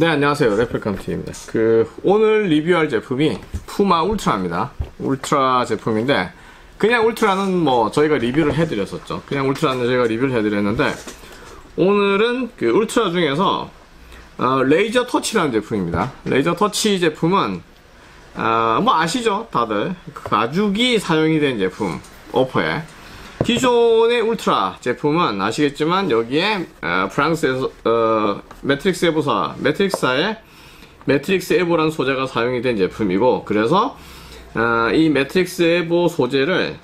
네 안녕하세요. 레플컴티입니다. 그 오늘 리뷰할 제품이 푸마 울트라입니다. 울트라 제품인데 그냥 울트라는 뭐 저희가 리뷰를 해드렸었죠. 그냥 울트라는 저희가 리뷰를 해드렸는데 오늘은 그 울트라 중에서 어, 레이저 터치라는 제품입니다. 레이저 터치 제품은 어, 뭐 아시죠? 다들? 가죽이 사용이 된 제품 오퍼에 기존의 울트라 제품은 아시겠지만 여기에 어, 프랑스에서 어, Matryx Evo사 Matryx사의 Matryx Evo라는 소재가 사용이 된 제품이고 그래서 어, 이 Matryx Evo 소재를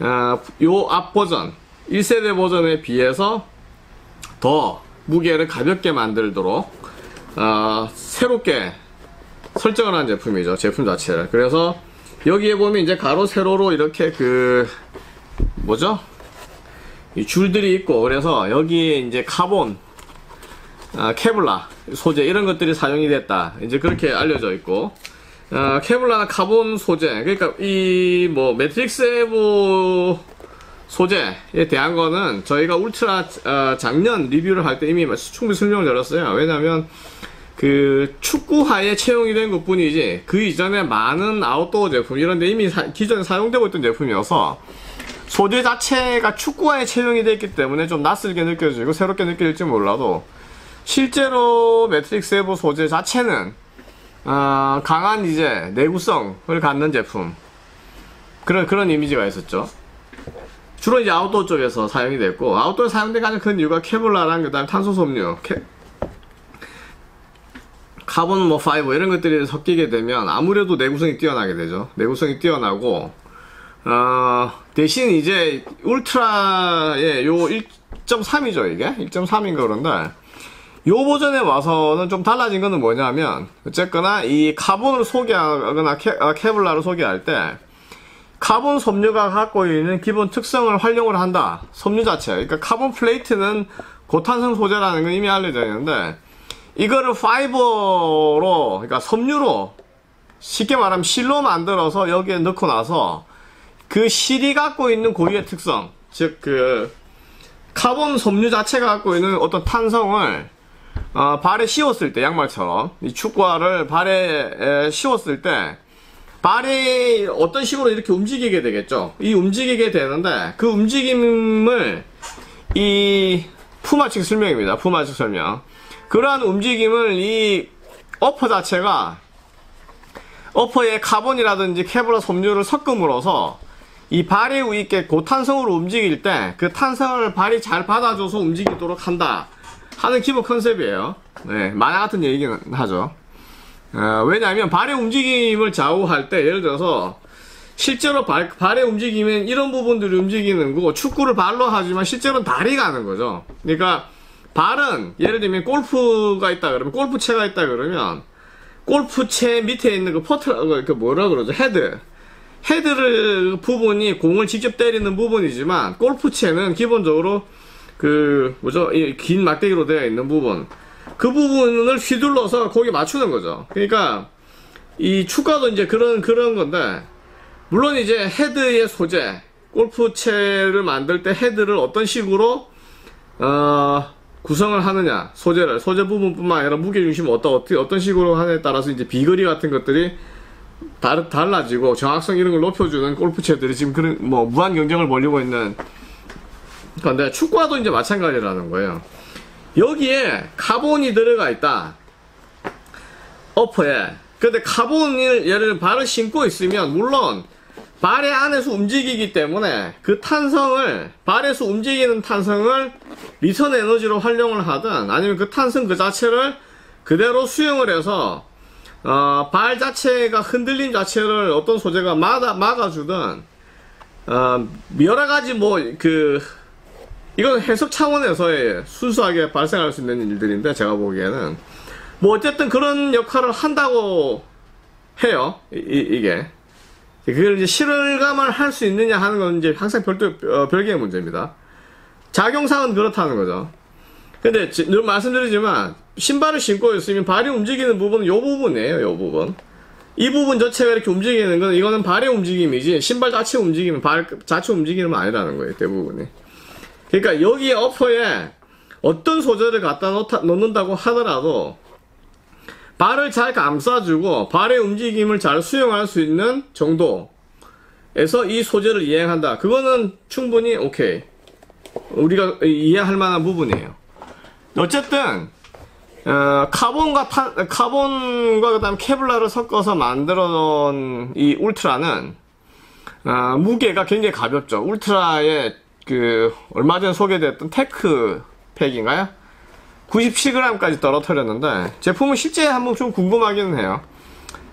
어, 요앞 버전 1세대 버전에 비해서 더 무게를 가볍게 만들도록 어, 새롭게 설정을 한 제품이죠 제품 자체를. 그래서 여기에 보면 이제 가로 세로로 이렇게 그 뭐죠? 이 줄들이 있고 그래서 여기에 이제 카본, 아, 케블라 소재 이런 것들이 사용이 됐다. 이제 그렇게 알려져 있고 아, 케블라나 카본 소재 그러니까 이 뭐 Matryx Evo 소재에 대한 거는 저희가 울트라 어, 작년 리뷰를 할 때 이미 충분히 설명을 드렸어요. 왜냐하면 그 축구화에 채용이 된 것 뿐이지 그 이전에 많은 아웃도어 제품 이런 데 이미 사, 기존에 사용되고 있던 제품이어서 소재 자체가 축구화에 채용이 되어 있기 때문에 좀 낯설게 느껴지고 새롭게 느껴질지 몰라도 실제로 Matryx Evo 소재 자체는 어, 강한 이제 내구성을 갖는 제품 그런 그런 이미지가 있었죠. 주로 이제 아웃도어 쪽에서 사용이 됐고 아웃도어에 사용된 가장 큰 이유가 케블라랑 그다음 탄소 섬유 케, 카본 뭐 fiber 이런 것들이 섞이게 되면 아무래도 내구성이 뛰어나게 되죠. 내구성이 뛰어나고 어, 대신 이제 울트라의 요 1.3이죠 이게? 1.3인가 그런데 요 버전에 와서는 좀 달라진 거는 뭐냐면 어쨌거나 이 카본을 소개하거나 케, 아, 케블라를 소개할 때 카본 섬유가 갖고 있는 기본 특성을 활용을 한다. 섬유 자체. 그러니까 carbon plate는 고탄성 소재라는 건 이미 알려져 있는데 이거를 fiber로 그러니까 섬유로 쉽게 말하면 실로 만들어서 여기에 넣고 나서 그 실이 갖고 있는 고유의 특성, 즉 그 카본 섬유 자체가 갖고 있는 어떤 탄성을 어, 발에 씌웠을 때 양말처럼 이 축구화를 발에 씌웠을 때 발이 어떤 식으로 이렇게 움직이게 되겠죠. 이 움직이게 되는데 그 움직임을 이 푸마 측 설명입니다. 푸마 측 설명. 그러한 움직임을 이 upper 자체가 어퍼에 카본이라든지 Kevlar 섬유를 섞음으로써 이 발이 있게 고탄성으로 움직일 때 그 탄성을 발이 잘 받아줘서 움직이도록 한다 하는 기본 컨셉이에요. 네, 만화 같은 얘기는 하죠. 어, 왜냐하면 발의 움직임을 좌우할 때 예를 들어서 실제로 발, 발의 움직임은 이런 부분들이 움직이는 거고 축구를 발로 하지만 실제로는 다리가 하는 거죠. 그러니까 발은 예를 들면 골프가 있다 그러면 골프채가 있다 그러면 골프채 밑에 있는 그 퍼트 그 뭐라 그러죠 헤드 헤드를 부분이 공을 직접 때리는 부분이지만 골프채는 기본적으로 그 뭐죠 이 긴 막대기로 되어 있는 부분 그 부분을 휘둘러서 거기 맞추는 거죠. 그러니까 이 축구도 이제 그런 그런 건데 물론 이제 헤드의 소재 골프채를 만들 때 헤드를 어떤 식으로 어, 구성을 하느냐 소재를 소재 부분뿐만 아니라 무게 중심을 어떤 어떤 식으로 하느냐에 따라서 이제 비거리 같은 것들이 달, 달라지고 정확성 이런 걸 높여주는 골프채들이 지금 그런 뭐 무한 경쟁을 벌이고 있는 건데 축구화도 이제 마찬가지라는 거예요. 여기에 카본이 들어가 있다. 어퍼에. 근데 카본을 예를 발을 신고 있으면 물론 발의 안에서 움직이기 때문에 그 탄성을 발에서 움직이는 탄성을 리턴 에너지로 활용을 하든 아니면 그 탄성 그 자체를 그대로 수용을 해서 어, 발 자체가 흔들림 자체를 어떤 소재가 막아, 막아주든, 어, 여러 가지 뭐, 그, 이건 해석 차원에서의 순수하게 발생할 수 있는 일들인데, 제가 보기에는. 뭐, 어쨌든 그런 역할을 한다고 해요. 이, 게 그걸 이제 실감을 할 수 있느냐 하는 건 이제 항상 별도, 어, 별개의 문제입니다. 작용상은 그렇다는 거죠. 근데 늘 말씀드리지만 신발을 신고 있으면 발이 움직이는 부분은 이 부분이에요. 이 부분. 이 부분 자체가 이렇게 움직이는 건 이거는 발의 움직임이지 신발 자체 움직임은 발 자체 움직임은 아니라는 거예요. 대부분이. 그러니까 여기 어퍼에 어떤 소재를 갖다 놓다, 놓는다고 하더라도 발을 잘 감싸주고 발의 움직임을 잘 수용할 수 있는 정도에서 이 소재를 이행한다. 그거는 충분히 오케이. 우리가 이해할 만한 부분이에요. 어쨌든 어, 카본과 탄, 카본과 그다음 Kevlar를 섞어서 만들어 놓은 이 Ultra는 어, 무게가 굉장히 가볍죠. Ultra의 그 얼마 전에 소개됐던 Tech Pack인가요? 97g까지 떨어뜨렸는데 제품은 실제 한번 좀 궁금하기는 해요.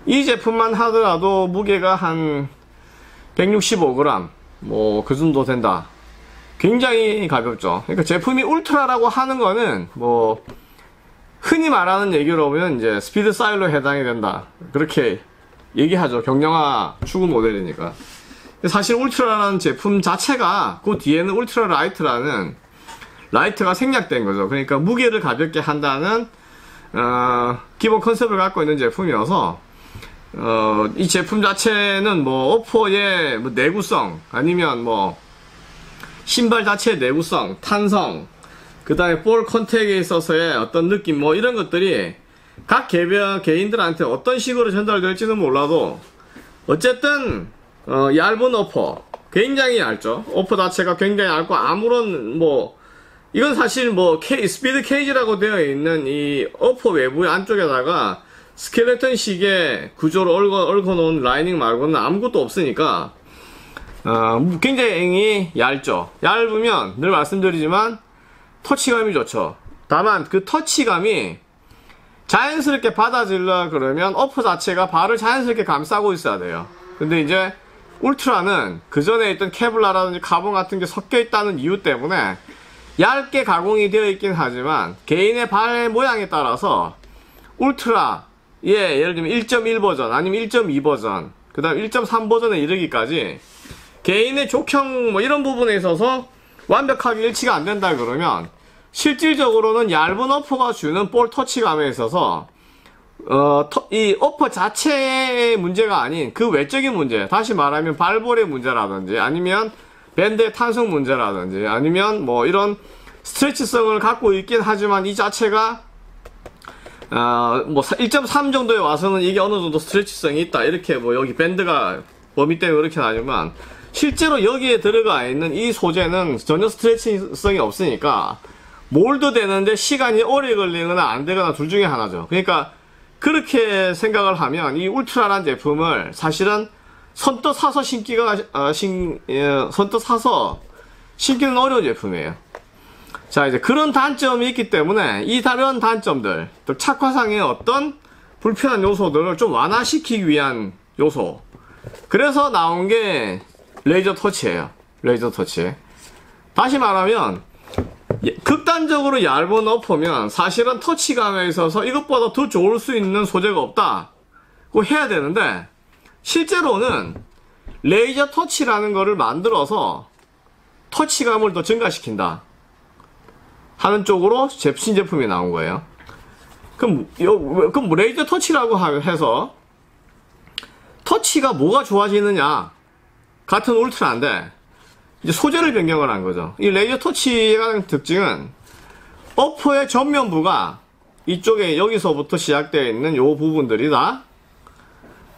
이 제품만 하더라도 무게가 한 165g 뭐 그 정도 된다. 굉장히 가볍죠. 그러니까 제품이 Ultra라고 하는 거는 뭐 흔히 말하는 얘기로 보면 이제 speed silo 해당이 된다. 그렇게 얘기하죠. 경량화 추구 모델이니까. 사실 Ultra라는 제품 자체가 그 뒤에는 Ultra Light라는 light가 생략된 거죠. 그러니까 무게를 가볍게 한다는 어, 기본 컨셉을 갖고 있는 제품이어서 어, 이 제품 자체는 뭐 오퍼의 뭐 내구성 아니면 뭐 신발 자체의 내구성, 탄성, 그 다음에 ball contact에 있어서의 어떤 느낌 뭐 이런 것들이 각 개별 개인들한테 어떤 식으로 전달될지는 몰라도 어쨌든 어, 얇은 upper 굉장히 얇죠. upper 자체가 굉장히 얇고 아무런 뭐 이건 사실 뭐 K, Speed Cage라고 되어 있는 이 upper 외부 안쪽에다가 스켈레톤 식의 구조를 얽어, 얽어 놓은 라이닝 말고는 아무것도 없으니까 어, 굉장히 얇죠. 얇으면 늘 말씀드리지만 터치감이 좋죠. 다만 그 터치감이 자연스럽게 받아질라 그러면 upper 자체가 발을 자연스럽게 감싸고 있어야 돼요. 근데 이제 Ultra는 그 전에 있던 Kevlar라든지 카본 같은 게 섞여 있다는 이유 때문에 얇게 가공이 되어 있긴 하지만 개인의 발 모양에 따라서 울트라 예 예를 들면 1.1 버전 아니면 1.2 버전 그 다음 1.3 버전에 이르기까지 개인의 족형 뭐 이런 부분에 있어서 완벽하게 일치가 안 된다 그러면 실질적으로는 얇은 어퍼가 주는 볼 터치감에 있어서 어, 터- 이 어퍼 자체의 문제가 아닌 그 외적인 문제 다시 말하면 발볼의 문제라든지 아니면 밴드의 탄성 문제라든지 아니면 뭐 이런 스트레치성을 갖고 있긴 하지만 이 자체가 어 뭐1.3 정도에 와서는 이게 어느 정도 스트레치성이 있다. 이렇게 뭐 여기 밴드가 범위 때문에 그렇게 나지만 실제로 여기에 들어가 있는 이 소재는 전혀 스트레치성이 없으니까 몰드 되는데 시간이 오래 걸리거나 안 되거나 둘 중에 하나죠. 그러니까 그렇게 생각을 하면 이 울트라란 제품을 사실은 선뜻 사서 신기가 어, 신 예, 선뜻 사서 신기는 어려운 제품이에요. 자 이제 그런 단점이 있기 때문에 이 다른 단점들 또 착화상의 어떤 불편한 요소들을 좀 완화시키기 위한 요소 그래서 나온 게 레이저 터치예요. 레이저 터치. 다시 말하면 예, 극단적으로 얇은 어퍼면 사실은 터치감에 있어서 이것보다 더 좋을 수 있는 소재가 없다고 해야 되는데 실제로는 Laser Touch라는 거를 만들어서 터치감을 더 증가시킨다. 하는 쪽으로 제- 신제품이 나온 거예요. 그럼, 요- 왜- 그럼 뭐 Laser Touch라고 하- 해서 터치가 뭐가 좋아지느냐 같은 Ultra인데 이제 소재를 변경을 한 거죠. 이 Laser Touch의 가장 특징은 어퍼의 전면부가 이쪽에 여기서부터 시작되어 있는 요 부분들이 다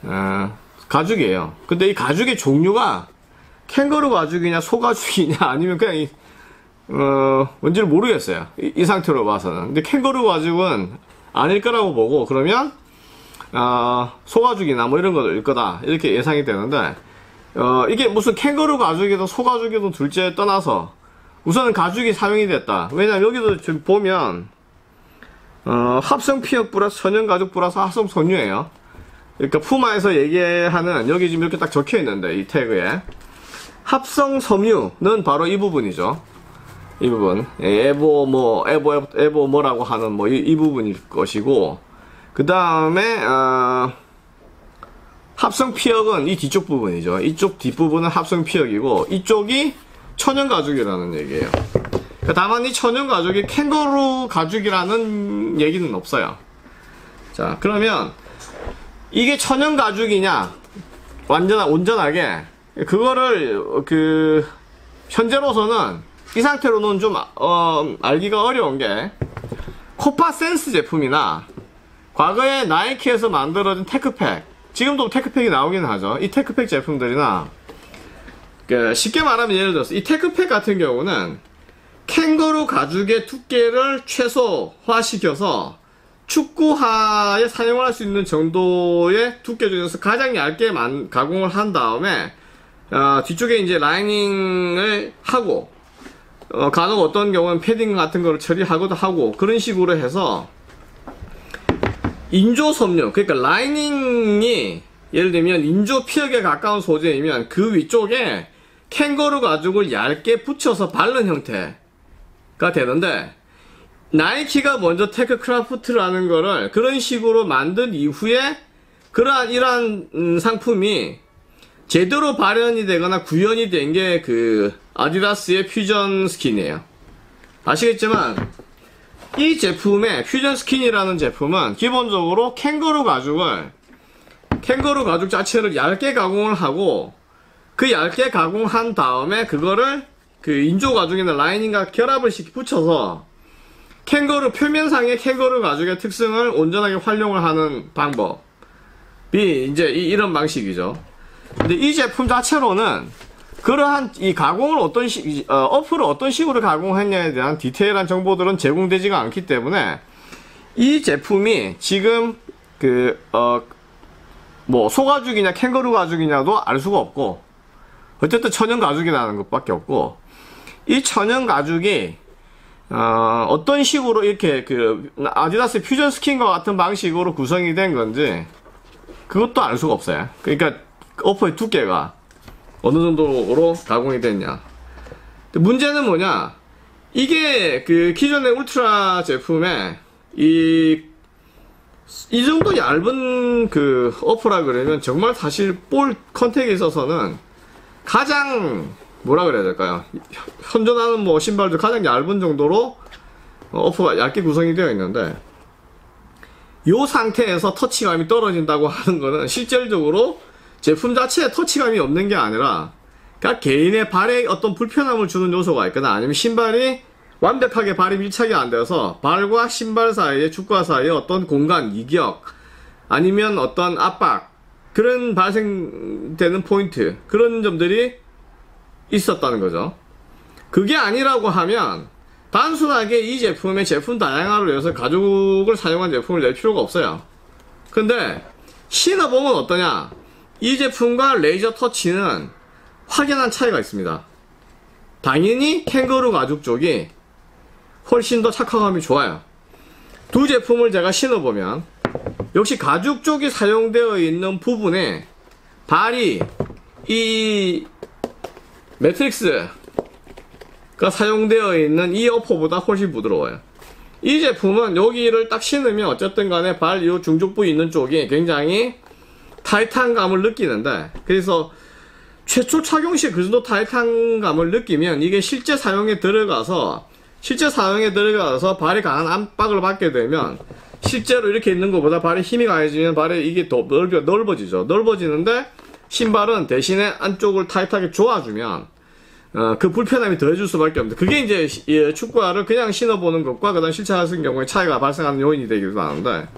어, 가죽이에요. 근데 이 가죽의 종류가 캥거루 가죽이냐 소 가죽이냐 아니면 그냥 이, 어, 뭔지를 모르겠어요. 이, 이 상태로 봐서는. 근데 캥거루 가죽은 아닐 거라고 보고 그러면 어, 소 가죽이나 뭐 이런 거일 거다 이렇게 예상이 되는데 어, 이게 무슨 캥거루 가죽이든 소 가죽이든 둘째 떠나서 우선은 가죽이 사용이 됐다. 왜냐면 여기도 지금 보면 어, 합성 피혁 플러스 천연 가죽 플러스 합성 섬유예요. 그러니까 푸마에서 얘기하는 여기 지금 이렇게 딱 적혀 있는데 이 태그에 합성 섬유는 바로 이 부분이죠. 이 부분 예, 에보 뭐 에보, 에보 뭐라고 하는 뭐 이 부분일 것이고 그 다음에 어, 합성 피혁은 이 뒤쪽 부분이죠. 이쪽 뒷부분은 합성 피혁이고 이쪽이 천연 가죽이라는 얘기예요. 그러니까 다만 이 천연 가죽이 캥거루 가죽이라는 얘기는 없어요. 자 그러면 이게 천연 가죽이냐 완전 온전하게 그거를 그 현재로서는 이 상태로는 좀 어, 알기가 어려운 게 코파 센스 제품이나 과거에 나이키에서 만들어진 테크팩 지금도 테크팩이 나오긴 하죠. 이 테크팩 제품들이나 그 쉽게 말하면 예를 들어서 이 테크팩 같은 경우는 캥거루 가죽의 두께를 최소화시켜서 축구화에 사용할 수 있는 정도의 두께 중에서 가장 얇게 만- 가공을 한 다음에 어, 뒤쪽에 이제 라이닝을 하고 어, 간혹 어떤 경우는 패딩 같은 거를 처리하기도 하고 그런 식으로 해서 인조 섬유 그러니까 라이닝이 예를 들면 인조 피혁에 가까운 소재이면 그 위쪽에 캥거루 가죽을 얇게 붙여서 바른 형태가 되는데 나이키가 먼저 Tech Craft라는 거를 그런 식으로 만든 이후에 그러한 이러한 음, 상품이 제대로 발현이 되거나 구현이 된 게 그 아디다스의 Fusion Skin이에요. 아시겠지만 이 제품의 Fusion Skin이라는 제품은 기본적으로 캥거루 가죽을 캥거루 가죽 자체를 얇게 가공을 하고 그 얇게 가공한 다음에 그거를 그 인조 가죽이나 라이닝과 결합을 시키 붙여서 캥거루 표면상의 캥거루 가죽의 특성을 온전하게 활용을 하는 방법이 이제 이, 이런 방식이죠. 근데 이 제품 자체로는 그러한 이 가공을 어떤 시, 어, 어플을 어떤 식으로 가공했냐에 대한 디테일한 정보들은 제공되지가 않기 때문에 이 제품이 지금 그, 어, 뭐, 소가죽이냐 캥거루 가죽이냐도 알 수가 없고, 어쨌든 천연 가죽이라는 것밖에 없고, 이 천연 가죽이, 어, 어떤 식으로 이렇게 그, 아디다스 퓨전 스킨과 같은 방식으로 구성이 된 건지, 그것도 알 수가 없어요. 그러니까, 어퍼의 두께가 어느 정도로 가공이 됐냐. 문제는 뭐냐, 이게 그 기존의 울트라 제품에 이, 이 정도 얇은 그 어퍼라 그러면 정말 사실 볼 컨택에 있어서는 가장 뭐라 그래야 될까요? 현존하는 뭐 신발들 가장 얇은 정도로 어퍼가 얇게 구성이 되어 있는데 이 상태에서 터치감이 떨어진다고 하는 거는 실질적으로 제품 자체에 터치감이 없는 게 아니라 그러니까 개인의 발에 어떤 불편함을 주는 요소가 있거나 아니면 신발이 완벽하게 발이 밀착이 안 돼서 발과 신발 사이에 축구화 사이에 어떤 공간, 이격 아니면 어떤 압박 그런 발생되는 포인트 그런 점들이 있었다는 거죠. 그게 아니라고 하면 단순하게 이 제품의 제품 다양화를 위해서 가죽을 사용한 제품을 낼 필요가 없어요. 근데 신어보면 어떠냐? 이 제품과 레이저 터치는 확연한 차이가 있습니다. 당연히 캥거루 가죽 쪽이 훨씬 더 착화감이 좋아요. 두 제품을 제가 신어보면 역시 가죽 쪽이 사용되어 있는 부분에 발이 이 매트릭스가 사용되어 있는 이 어퍼보다 훨씬 부드러워요. 이 제품은 여기를 딱 신으면 어쨌든 간에 발 이 중족부 있는 쪽이 굉장히 타이트함을 느끼는데 그래서 최초 착용 시그 정도 타이트함을 느끼면 이게 실제 사용에 들어가서 실제 사용에 들어가서 발이 강한 압박을 받게 되면 실제로 이렇게 있는 것보다 발에 힘이 강해지면 발에 이게 더 넓어, 넓어지죠. 넓어지는데 신발은 대신에 안쪽을 타이트하게 조아주면 어, 그 불편함이 더해질 수밖에 없는데 그게 이제 시- 예, 축구화를 그냥 신어보는 것과 그다음 실제 하는 경우에 차이가 발생하는 요인이 되기도 하는데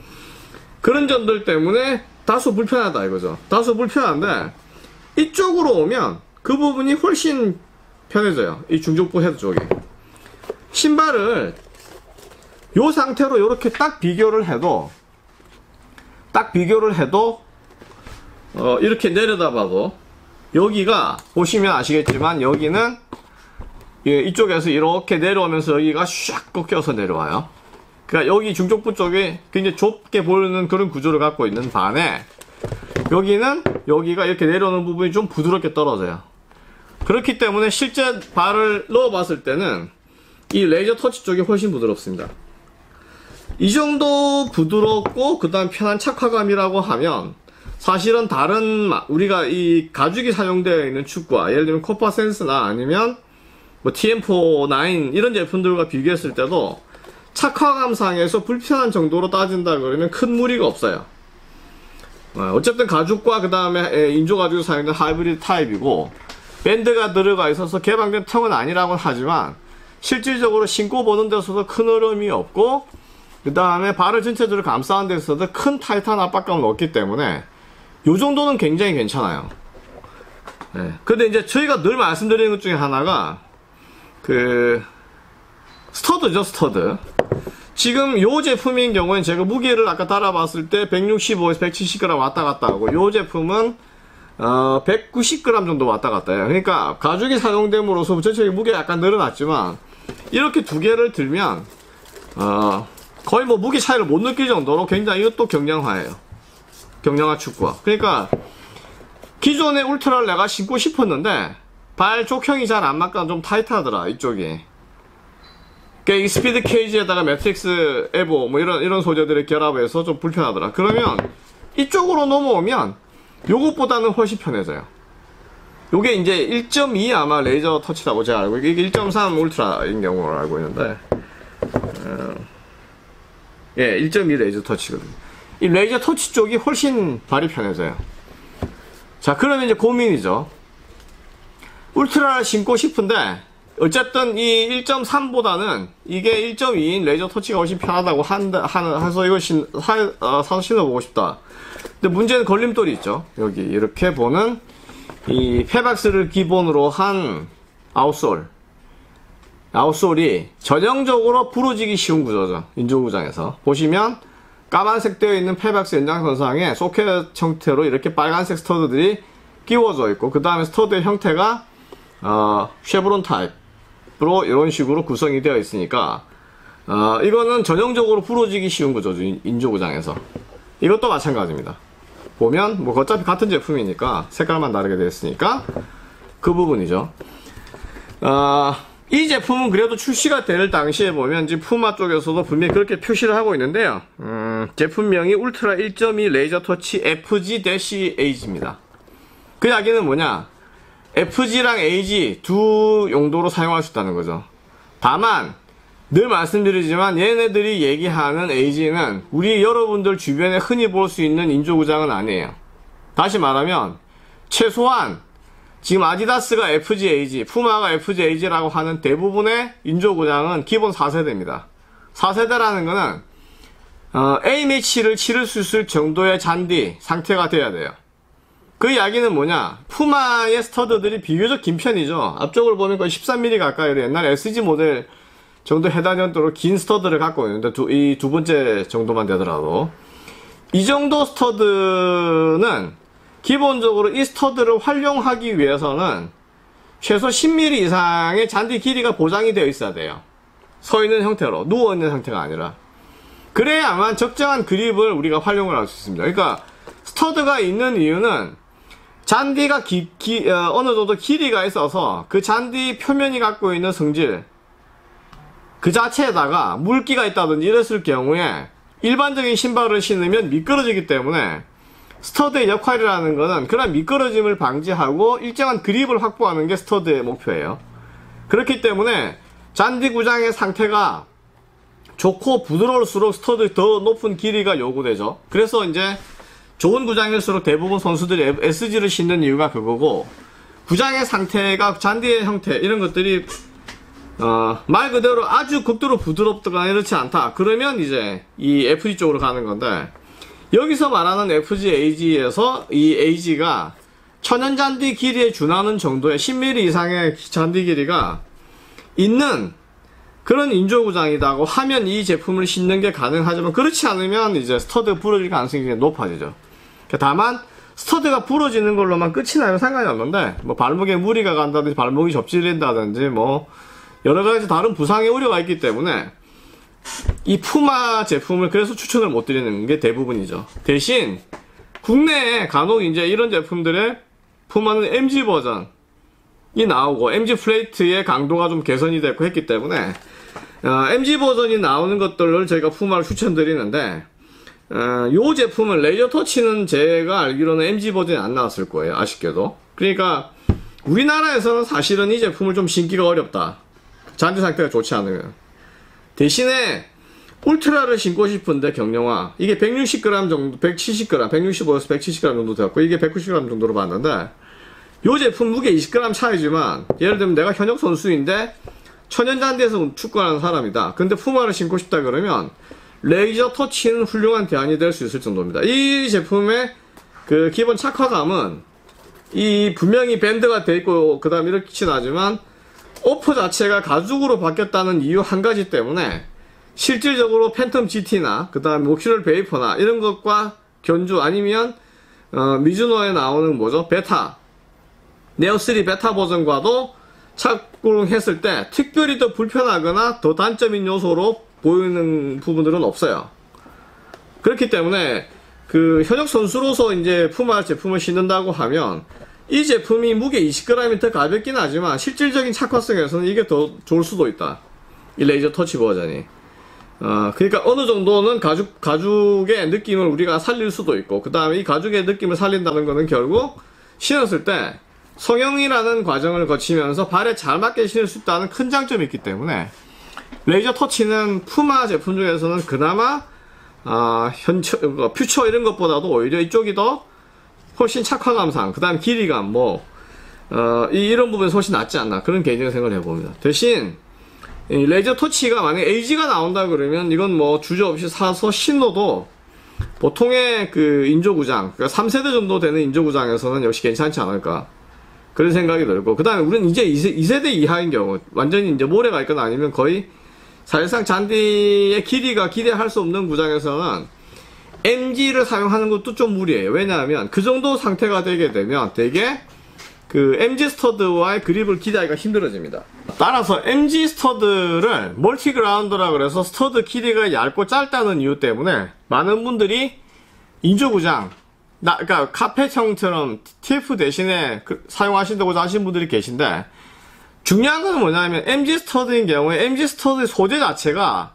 그런 점들 때문에 다소 불편하다 이거죠. 다소 불편한데 이쪽으로 오면 그 부분이 훨씬 편해져요. 이 중족부 헤드 쪽이. 신발을 요 상태로 이렇게 딱 비교를 해도 딱 비교를 해도 어, 이렇게 내려다봐도 여기가 보시면 아시겠지만 여기는 예, 이쪽에서 이렇게 내려오면서 여기가 샥 꺾여서 내려와요. 그러니까 여기 중족부 쪽이 굉장히 좁게 보이는 그런 구조를 갖고 있는 반에 여기는 여기가 이렇게 내려오는 부분이 좀 부드럽게 떨어져요. 그렇기 때문에 실제 발을 넣어봤을 때는 이 레이저 터치 쪽이 훨씬 부드럽습니다. 이 정도 부드럽고 그 다음 편한 착화감이라고 하면 사실은 다른 마- 우리가 이 가죽이 사용되어 있는 축구화 예를 들면 코파 센스나 아니면 뭐 TM49 이런 제품들과 비교했을 때도 착화감상에서 불편한 정도로 따진다 그러면 큰 무리가 없어요. 어, 어쨌든 가죽과 그 다음에 인조 가죽이 사용된 하이브리드 타입이고 밴드가 들어가 있어서 개방된 턱은 아니라고 하지만 실질적으로 신고 보는 데서도 큰 어려움이 없고 그 다음에 발을 전체적으로 감싸는 데서도 큰 타이트한 압박감은 없기 때문에 요 정도는 굉장히 괜찮아요. 네. 근데 이제 저희가 늘 말씀드리는 것 중에 하나가 그 stud죠, stud. 지금 요 제품인 경우엔 제가 무게를 아까 달아봤을 때 165에서 170g 왔다 갔다 하고 요 제품은 어, 190g 정도 왔다 갔다 해요. 그러니까 가죽이 사용됨으로써 전체적인 무게가 약간 늘어났지만 이렇게 두 개를 들면 어, 거의 뭐 무게 차이를 못 느낄 정도로 굉장히 이것도 경량화예요. 경량화 축구화. 그러니까 기존의 Ultra를 내가 신고 싶었는데 발 족형이 잘 안 맞거나 좀 타이트하더라 이쪽이. 그러니까 이 Speed Cage에다가 Matryx Evo 뭐 이런 이런 소재들을 결합해서 좀 불편하더라. 그러면 이쪽으로 넘어오면 요것보다는 훨씬 편해져요. 요게 이제 1.2 아마 레이저 터치라고 제가 알고 이게 1.3 울트라인 경우로 알고 있는데 어, 예, 1.2 레이저 터치거든요. 이 레이저 터치 쪽이 훨씬 발이 편해져요. 자, 그러면 이제 고민이죠. 울트라를 신고 싶은데 어쨌든 이 1.3보다는 이게 1.2인 레이저 터치가 훨씬 편하다고 한다, 하는, 해서 이걸 신, 사, 어, 사서 신어보고 싶다. 근데 문제는 걸림돌이 있죠. 여기 이렇게 보는 이 페박스를 기본으로 한 outsole. outsole이 전형적으로 부러지기 쉬운 구조죠. 인조구장에서. 보시면 까만색 되어 있는 페박스 연장선상에 소켓 형태로 이렇게 빨간색 stud들이 끼워져 있고 그 다음에 stud의 형태가 어, chevron 타입 으로 이런 식으로 구성이 되어 있으니까 어, 이거는 전형적으로 부러지기 쉬운 구조죠. 인조구장에서. 이것도 마찬가지입니다. 보면 뭐 어차피 같은 제품이니까 색깔만 다르게 되어 있으니까 그 부분이죠. 어, 이 제품은 그래도 출시가 될 당시에 보면 지금 푸마 쪽에서도 분명히 그렇게 표시를 하고 있는데요. 음, 제품명이 울트라 1.2 레이저 터치 FG-AG입니다. 그 이야기는 뭐냐? FG랑 AG 두 용도로 사용할 수 있다는 거죠. 다만 늘 말씀드리지만 얘네들이 얘기하는 AG는 우리 여러분들 주변에 흔히 볼 수 있는 인조구장은 아니에요. 다시 말하면 최소한 지금 아디다스가 FGAG, 푸마가 FGAG라고 하는 대부분의 인조구장은 기본 4세대입니다. 4세대라는 거는 어, A매치를 치를 수 있을 정도의 잔디 상태가 돼야 돼요. 그 이야기는 뭐냐? 푸마의 스터드들이 비교적 긴 편이죠. 앞쪽을 보면 거의 13mm 가까이 옛날 SG 모델 정도 해당 정도로 긴 stud를 갖고 있는데 이 두 번째 정도만 되더라도 이 정도 stud는 기본적으로 이 stud를 활용하기 위해서는 최소 10mm 이상의 잔디 길이가 보장이 되어 있어야 돼요. 서 있는 형태로 누워 있는 상태가 아니라 그래야만 적정한 그립을 우리가 활용을 할 수 있습니다. 그러니까 stud가 있는 이유는 잔디가 기, 기, 어, 어느 정도 길이가 있어서 그 잔디 표면이 갖고 있는 성질 그 자체에다가 물기가 있다든지 이랬을 경우에 일반적인 신발을 신으면 미끄러지기 때문에 stud의 역할이라는 것은 그런 미끄러짐을 방지하고 일정한 그립을 확보하는 게 stud의 목표예요. 그렇기 때문에 잔디 구장의 상태가 좋고 부드러울수록 stud 더 높은 길이가 요구되죠. 그래서 이제 좋은 구장일수록 대부분 선수들이 SG를 신는 이유가 그거고 구장의 상태가 잔디의 형태 이런 것들이 어, 말 그대로 아주 극도로 부드럽거나 이렇지 않다. 그러면 이제 이 FG 쪽으로 가는 건데 여기서 말하는 FGAG에서 이 AG가 천연 잔디 길이에 준하는 정도의 10mm 이상의 잔디 길이가 있는 그런 인조구장이다고 하면 이 제품을 신는 게 가능하지만 그렇지 않으면 이제 stud 부러질 가능성이 높아지죠. 다만 스터드가 부러지는 걸로만 끝이 나면 상관이 없는데 뭐 발목에 무리가 간다든지 발목이 접질린다든지 뭐 여러 가지 다른 부상의 우려가 있기 때문에 이 푸마 제품을 그래서 추천을 못 드리는 게 대부분이죠. 대신 국내에 간혹 이제 이런 제품들의 푸마는 MG 버전이 나오고 MG 플레이트의 강도가 좀 개선이 됐고 했기 때문에 어, MG 버전이 나오는 것들을 저희가 푸마를 추천드리는데 어, 요 제품은 레이저 터치는 제가 알기로는 MG 버전이 안 나왔을 거예요. 아쉽게도. 그러니까 우리나라에서는 사실은 이 제품을 좀 신기가 어렵다. 잔디 상태가 좋지 않으면. 대신에 울트라를 신고 싶은데 경량화 이게 160g 정도 170g 165에서 170g 정도 되었고 이게 190g 정도로 봤는데 요 제품 무게 20g 차이지만 예를 들면 내가 현역 선수인데 천연잔디에서 축구하는 사람이다 근데 푸마를 신고 싶다 그러면 레이저 터치는 훌륭한 대안이 될 수 있을 정도입니다. 이 제품의 그 기본 착화감은 이 분명히 밴드가 돼 있고 그 다음 이렇게 나지만 upper 자체가 가죽으로 바뀌었다는 이유 한 가지 때문에 실질적으로 팬텀 GT나 그 다음 머큐리얼 베이퍼나 이런 것과 견주 아니면 어, 미즈노에 나오는 뭐죠 베타 네오3 베타 버전과도 착용했을 때 특별히 더 불편하거나 더 단점인 요소로 보이는 부분들은 없어요. 그렇기 때문에 그 현역 선수로서 이제 푸마 제품을 신는다고 하면 이 제품이 무게 20g이 더 가볍긴 하지만 실질적인 착화성에서는 이게 더 좋을 수도 있다. 이 레이저 터치 버전이. 어, 그러니까 어느 정도는 가죽, 가죽의 느낌을 우리가 살릴 수도 있고, 그 다음에 이 가죽의 느낌을 살린다는 것은 결국 신었을 때 성형이라는 과정을 거치면서 발에 잘 맞게 신을 수 있다는 큰 장점이 있기 때문에 레이저 터치는 푸마 제품 중에서는 그나마 아, 현처, 어, 퓨처 이런 것보다도 오히려 이쪽이 더 훨씬 착화 감상, 그 다음 길이감, 뭐, 어, 이, 이런 부분이 훨씬 낫지 않나. 그런 개인적인 생각을 해봅니다. 대신, 이 레이저 터치가 만약에 AG가 나온다 그러면 이건 뭐 주저없이 사서 신어도 보통의 그 인조구장, 그러니까 3세대 정도 되는 인조구장에서는 역시 괜찮지 않을까. 그런 생각이 들고, 그 다음에 우리는 이제 2세, 2세대 이하인 경우, 완전히 이제 모래가 있거나 아니면 거의 사실상 잔디의 길이가 기대할 수 없는 구장에서는 MG를 사용하는 것도 좀 무리예요. 왜냐하면 그 정도 상태가 되게 되면 되게 그 MG stud와의 그립을 기대하기가 힘들어집니다. 따라서 MG 스터드를 멀티 그라운드라 그래서 stud 길이가 얇고 짧다는 이유 때문에 많은 분들이 인조구장, 나, 그러니까 카펫형처럼 TF 대신에 그, 사용하신다고 하신 분들이 계신데 중요한 건 뭐냐면 MG stud인 경우에 MG stud 소재 자체가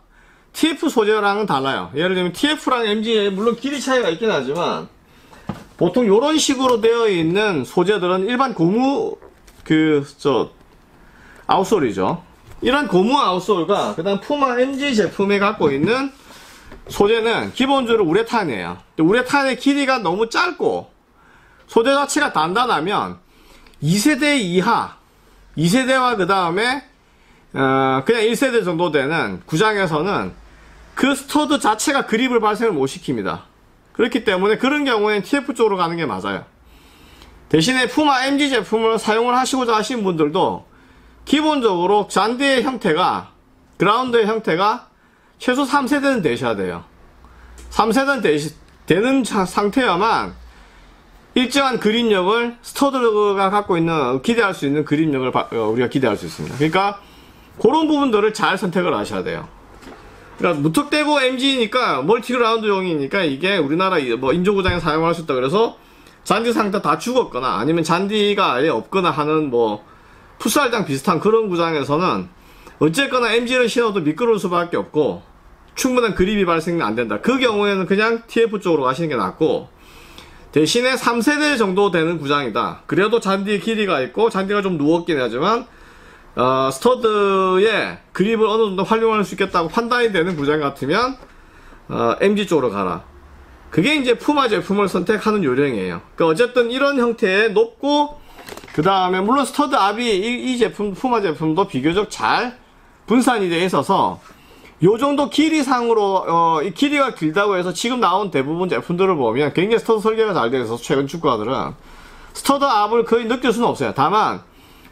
TF 소재랑은 달라요. 예를 들면 TF랑 MG에 물론 길이 차이가 있긴 하지만 보통 이런 식으로 되어 있는 소재들은 일반 고무 그 저 outsole이죠. 이런 고무 outsole과 그다음 푸마 MG 제품에 갖고 있는 소재는 기본적으로 우레탄이에요. 우레탄의 길이가 너무 짧고 소재 자체가 단단하면 2세대 이하 2세대와 그 다음에 어, 그냥 1세대 정도 되는 구장에서는 그 stud 자체가 그립을 발생을 못 시킵니다. 그렇기 때문에 그런 경우엔 TF 쪽으로 가는 게 맞아요. 대신에 푸마 MG 제품을 사용을 하시고자 하신 분들도 기본적으로 잔디의 형태가 그라운드의 형태가 최소 3세대는 되셔야 돼요. 3세대는 되시, 되는 상태여만 일정한 그립력을 스터드가 갖고 있는 기대할 수 있는 그립력을 어, 우리가 기대할 수 있습니다. 그러니까 그런 부분들을 잘 선택을 하셔야 돼요. 그러니까 무턱대고 MG니까 멀티그라운드용이니까 이게 우리나라 뭐 인조구장에 사용할 수 있다 그래서 잔디 상태 다 죽었거나 아니면 잔디가 아예 없거나 하는 뭐 풋살장 비슷한 그런 구장에서는 어쨌거나 MG를 신어도 미끄러울 수밖에 없고 충분한 그립이 발생이 안 된다. 그 경우에는 그냥 TF 쪽으로 가시는 게 낫고 대신에 3세대 정도 되는 구장이다. 그래도 잔디 길이가 있고 잔디가 좀 누웠긴 하지만 어, 스터드의 그립을 어느 정도 활용할 수 있겠다고 판단이 되는 구장 같으면 어, MG 쪽으로 가라. 그게 이제 푸마 제품을 선택하는 요령이에요. 그러니까 어쨌든 이런 형태의 높고 그 다음에 물론 stud 압이 이, 이, 제품 푸마 제품도 비교적 잘 분산이 되어 있어서 요 정도 길이상으로 어, 이 길이가 길다고 해서 지금 나온 대부분 제품들을 보면 굉장히 stud 설계가 잘 되어 있어서 최근 축구화들은 stud 압을 거의 느낄 수는 없어요. 다만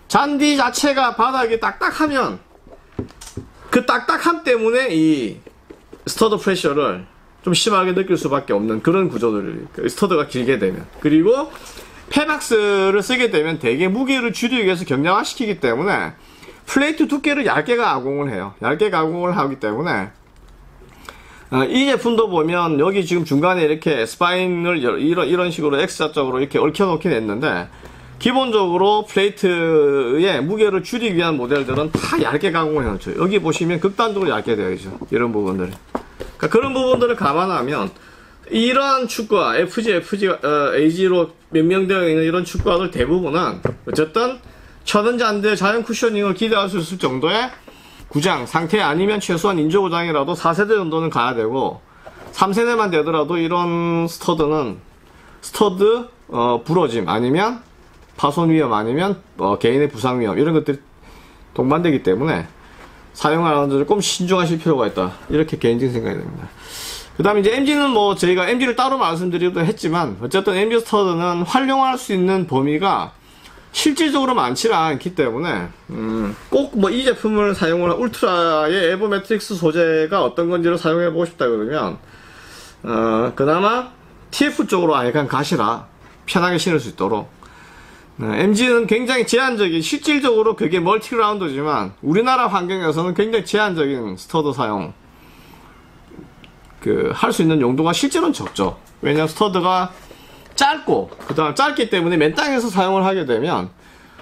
잔디 자체가 바닥이 딱딱하면 그 딱딱함 때문에 이 stud pressure를 좀 심하게 느낄 수밖에 없는 그런 구조들이 그 stud가 길게 되면 그리고 페박스를 쓰게 되면 대개 무게를 줄이기 위해서 경량화시키기 때문에 플레이트 두께를 얇게 가공을 해요 얇게 가공을 하기 때문에 어, 이 제품도 보면 여기 지금 중간에 이렇게 spine을 이런, 이런 식으로 X자적으로 이렇게 얽혀 놓긴 했는데 기본적으로 플레이트의 무게를 줄이기 위한 모델들은 다 얇게 가공을 해놓죠. 여기 보시면 극단적으로 얇게 되어 있죠. 이런 부분들. 그러니까 그런 부분들을 감안하면 이러한 축구화, FG, FG, 어, AG로 명명되어 있는 이런 축구화들 대부분은 어쨌든 천연잔디 자연 쿠셔닝을 기대할 수 있을 정도의 구장 상태 아니면 최소한 인조 구장이라도 4세대 정도는 가야 되고 3세대만 되더라도 이런 스터드는 스터드 어, 부러짐 아니면 파손 위험 아니면 어, 개인의 부상 위험 이런 것들이 동반되기 때문에 사용하는데 조금 신중하실 필요가 있다. 이렇게 개인적인 생각이 듭니다. 그 다음에 이제 MG는 뭐 저희가 MG를 따로 말씀드리기도 했지만 어쨌든 MG 스터드는 활용할 수 있는 범위가 실질적으로 많지는 않기 때문에 음, 꼭 뭐 이 제품을 사용을 울트라의 에버 매트릭스 소재가 어떤 건지를 사용해 보고 싶다 그러면 어, 그나마 TF 쪽으로 아예 가시라. 편하게 신을 수 있도록. MG는 굉장히 제한적인 실질적으로 그게 multi ground지만 우리나라 환경에서는 굉장히 제한적인 스터드 사용 그 할 수 있는 용도가 실제로는 적죠. 왜냐하면 스터드가 짧고 그 다음 짧기 때문에 맨 땅에서 사용을 하게 되면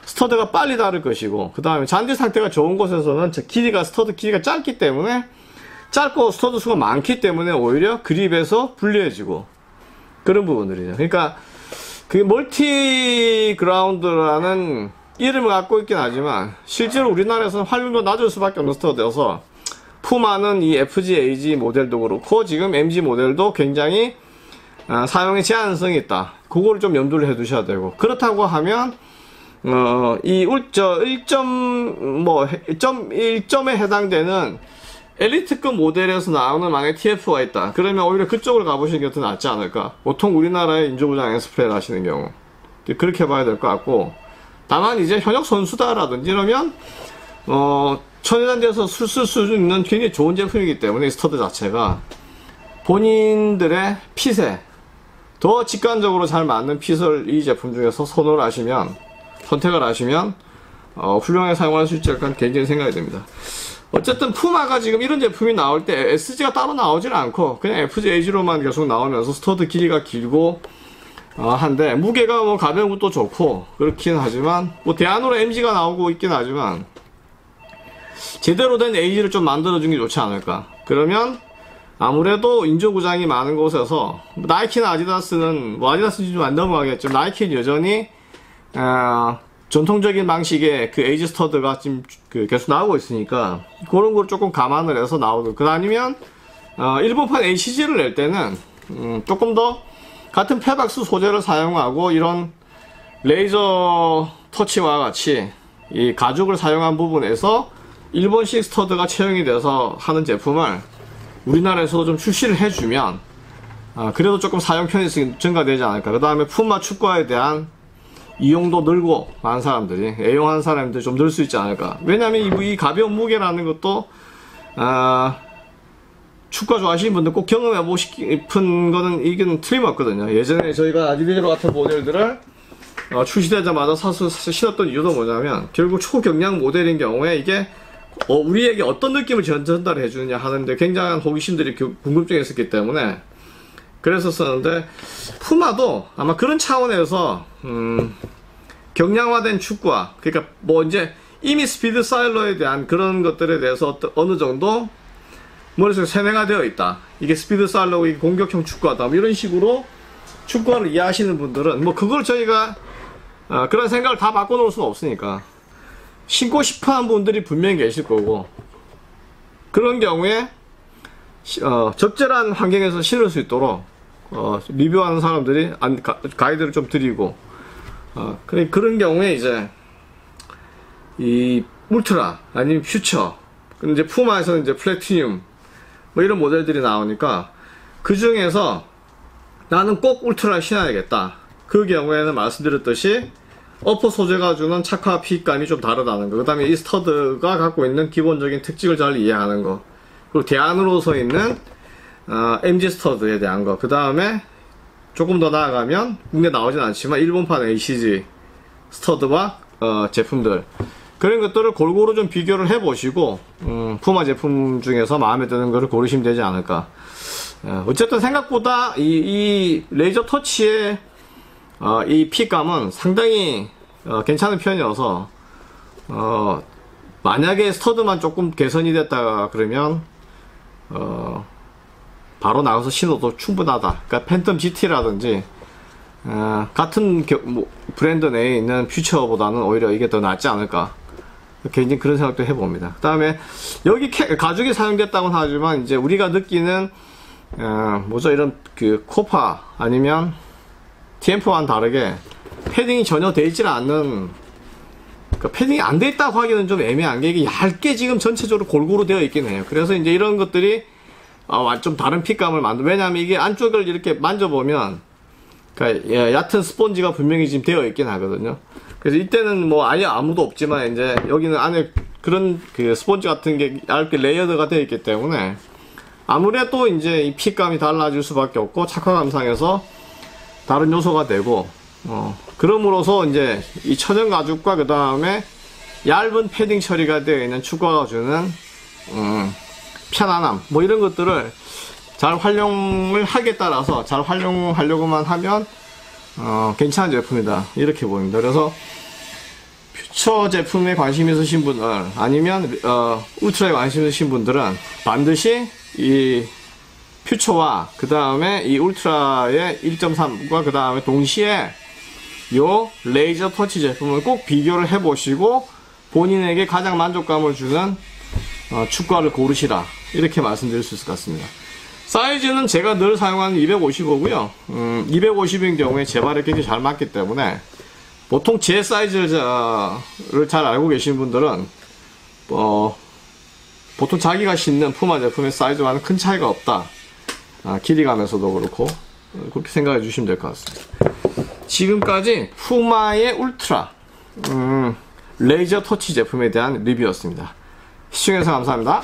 스터드가 빨리 닳을 것이고 그 다음에 잔디 상태가 좋은 곳에서는 저 길이가 스터드 길이가 짧기 때문에 짧고 스터드 수가 많기 때문에 오히려 그립에서 불리해지고 그런 부분들이죠 그러니까 그게 multi ground라는 이름을 갖고 있긴 하지만 실제로 우리나라에서는 활용도 낮을 수밖에 없는 스터드여서 푸마는 이 FGAG 모델도 그렇고 지금 MG 모델도 굉장히 아, 사용의 제한성이 있다. 그거를 좀 염두를 해 두셔야 되고 그렇다고 하면 어, 이 울저 1점 뭐 1.1점에 해당되는 엘리트급 모델에서 나오는 만약에 TF가 있다. 그러면 오히려 그쪽을 가보시는 게 더 낫지 않을까. 보통 우리나라의 인조부장 에스프레를 하시는 경우 그렇게 봐야 될 것 같고 다만 이제 현역 선수다라든지 이러면 어 천연잔디에서 쓸 수 있는 굉장히 좋은 제품이기 때문에 이 스터드 자체가 본인들의 핏에 더 직관적으로 잘 맞는 fit을 이 제품 중에서 선호를 하시면 선택을 하시면 어, 훌륭하게 사용할 수 있지 않을까 개인적인 생각이 듭니다. 어쨌든 푸마가 지금 이런 제품이 나올 때 SG가 따로 나오질 않고 그냥 FGAG로만 계속 나오면서 스터드 길이가 길고 어, 한데 무게가 뭐 가벼운 것도 좋고 그렇긴 하지만 뭐 대안으로 MG가 나오고 있긴 하지만 제대로 된 AG를 좀 만들어준 게 좋지 않을까 그러면 아무래도 인조구장이 많은 곳에서 나이키나 아디다스는 뭐 아디다스는 좀 안 넘어가겠죠 나이키는 여전히 어, 전통적인 방식의 그 AG 스터드가 지금 그 계속 나오고 있으니까 그런 걸 조금 감안을 해서 나오고 그 아니면 어, 일본판 AG를 낼 때는 음, 조금 더 같은 Pebax 소재를 사용하고 이런 레이저 터치와 같이 이 가죽을 사용한 부분에서 일본식 스터드가 채용이 돼서 하는 제품을 우리나라에서도 좀 출시를 해주면 아, 그래도 조금 사용 편의성이 증가되지 않을까. 그 다음에 푸마 축구화에 대한 이용도 늘고 많은 사람들이 애용하는 사람들이 좀 늘 수 있지 않을까. 왜냐하면 이, 이 가벼운 무게라는 것도 아, 축구 좋아하시는 분들 꼭 경험해 보고 싶은 거는 이건 틀림없거든요. 예전에 저희가 아디다스 같은 모델들을 어, 출시되자마자 사서 신었던 이유도 뭐냐면 결국 초경량 모델인 경우에 이게 어, 우리에게 어떤 느낌을 전- 전달해 주느냐 하는데 굉장한 호기심들이 교- 궁금증이 있었기 때문에 그래서 썼는데 푸마도 아마 그런 차원에서 음, 경량화된 축구화 그러니까 뭐 이제 이미 스피드 사일러에 대한 그런 것들에 대해서 어느 정도 머릿속에 세뇌가 되어 있다. 이게 스피드 사일러고 이게 공격형 축구화다. 뭐 이런 식으로 축구화를 이해하시는 분들은 뭐 그걸 저희가 어, 그런 생각을 다 바꿔놓을 수는 없으니까 신고 싶어 하는 분들이 분명히 계실 거고. 그런 경우에 시- 어, 적절한 환경에서 신을 수 있도록 어, 리뷰하는 사람들이 안- 가, 가이드를 좀 드리고 어, 그래, 그런 경우에 이제 이 울트라 아니면 퓨처 근데 이제 푸마에서는 이제 플래티늄 뭐 이런 모델들이 나오니까 그 중에서 나는 꼭 울트라를 신어야겠다. 그 경우에는 말씀드렸듯이 어퍼 소재가 주는 착화 핏감이 좀 다르다는 거. 그 다음에 이 스터드가 갖고 있는 기본적인 특징을 잘 이해하는 거. 그리고 대안으로서 있는 어, MG 스터드에 대한 거. 그 다음에 조금 더 나아가면 국내 나오진 않지만 일본판 ACG 스터드와 어, 제품들 그런 것들을 골고루 좀 비교를 해보시고 음, 푸마 제품 중에서 마음에 드는 거를 고르시면 되지 않을까. 어, 어쨌든 생각보다 이, 이 레이저 터치의 어, 이 핏감은 상당히 어, 괜찮은 편이어서 어, 만약에 스터드만 조금 개선이 됐다 그러면 어, 바로 나가서 신어도 충분하다. 그러니까 팬텀 GT라든지 어, 같은 겨- 뭐, 브랜드 내에 있는 퓨처보다는 오히려 이게 더 낫지 않을까. 개인적인 그런 생각도 해봅니다. 그 다음에 여기 캐- 가죽이 사용됐다고는 하지만 이제 우리가 느끼는 어, 뭐죠 이런 그 코파 아니면 TMF와는 다르게 패딩이 전혀 되어 있지 않는 그러니까 패딩이 안 돼 있다고 하기는 좀 애매한 게 이게 얇게 지금 전체적으로 골고루 되어 있긴 해요. 그래서 이제 이런 것들이 어, 좀 다른 fit감을 만들. 왜냐하면 이게 안쪽을 이렇게 만져보면 그러니까 예, 얕은 스펀지가 분명히 지금 되어 있긴 하거든요. 그래서 이때는 뭐 아예 아무것도 없지만 이제 여기는 안에 그런 그 스펀지 같은 게 얇게 layered가 되어 있기 때문에 아무래도 이제 이 fit감이 달라질 수밖에 없고 착화감 상에서 다른 요소가 되고 어 그럼으로써 이제 이 천연 가죽과 그 다음에 얇은 패딩 처리가 되어 있는 축구화가 주는 음, 편안함 뭐 이런 것들을 잘 활용을 하기에 따라서 잘 활용하려고만 하면 어, 괜찮은 제품이다 이렇게 보입니다. 그래서 퓨처 제품에 관심 있으신 분들 아니면 어, 울트라에 관심 있으신 분들은 반드시 이 퓨처와 그 다음에 이 울트라의 1.3과 그 다음에 동시에 요 레이저 터치 제품을 꼭 비교를 해보시고 본인에게 가장 만족감을 주는 어, 축구화를 고르시라 이렇게 말씀드릴 수 있을 것 같습니다. 사이즈는 제가 늘 사용하는 255고요. 음, 250인 경우에 제 발에 굉장히 잘 맞기 때문에 보통 제 사이즈를 잘 알고 계신 분들은 어, 보통 자기가 신는 푸마 제품의 사이즈와는 큰 차이가 없다. 아, 길이감에서도 그렇고 어, 그렇게 생각해 주시면 될 것 같습니다. 지금까지 푸마의 울트라 음, 레이저 터치 제품에 대한 리뷰였습니다. 시청해주셔서 감사합니다.